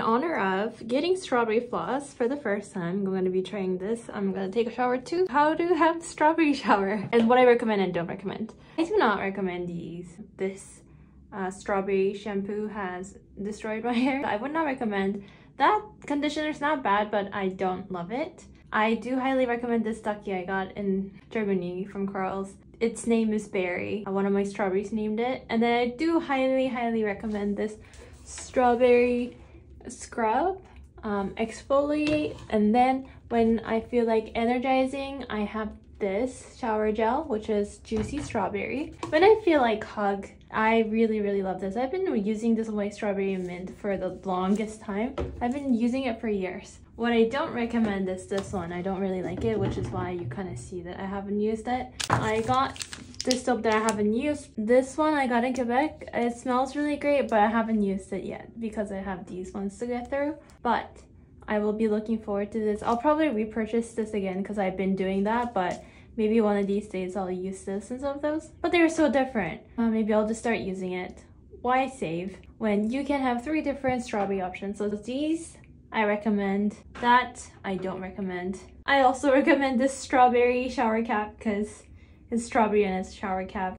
in honor of getting strawberry floss for the first time, I'm going to be trying this. I'm going to take a shower too. How to have strawberry shower and what I recommend and don't recommend. I do not recommend these. This uh, strawberry shampoo has destroyed my hair. I would not recommend that conditioner is not bad, but I don't love it. I do highly recommend this ducky I got in Germany from Karl's. Its name is Berry. One of my strawberries named it. And then I do highly, highly recommend this strawberry scrub, um, exfoliate. And then when I feel like energizing, I have this shower gel, which is Juicy Strawberry. When I feel like hug, I really, really love this. I've been using this white strawberry mint for the longest time. I've been using it for years. What I don't recommend is this one. I don't really like it, which is why you kind of see that I haven't used it. I got this soap that I haven't used. This one I got in Quebec. It smells really great, but I haven't used it yet because I have these ones to get through. But I will be looking forward to this. I'll probably repurchase this again because I've been doing that, but maybe one of these days I'll use this instead of those. But they're so different. Uh, maybe I'll just start using it. Why save when you can have three different strawberry options? So these I recommend. That I don't recommend. I also recommend this strawberry shower cap because it's strawberry and it's shower cap.